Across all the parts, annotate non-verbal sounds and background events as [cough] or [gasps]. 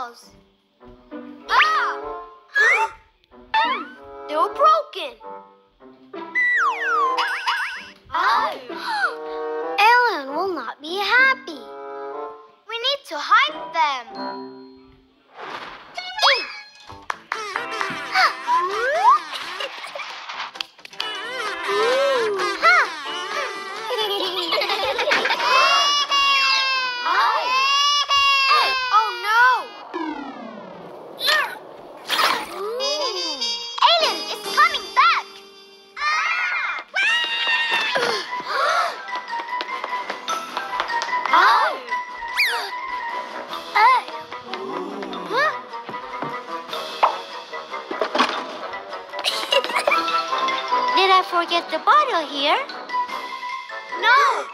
balls. Ah! [gasps] they were broken. [gasps] Oh. Ellen will not be happy. We need to hide them. Forget the bottle here? No!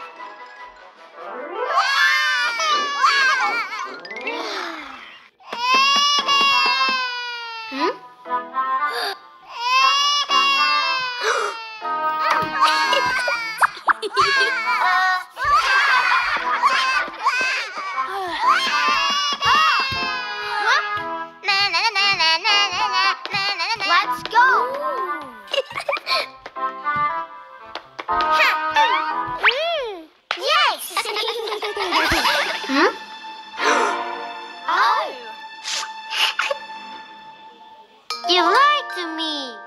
Hmm? [laughs] [laughs] huh? [gasps] oh! You lied to me!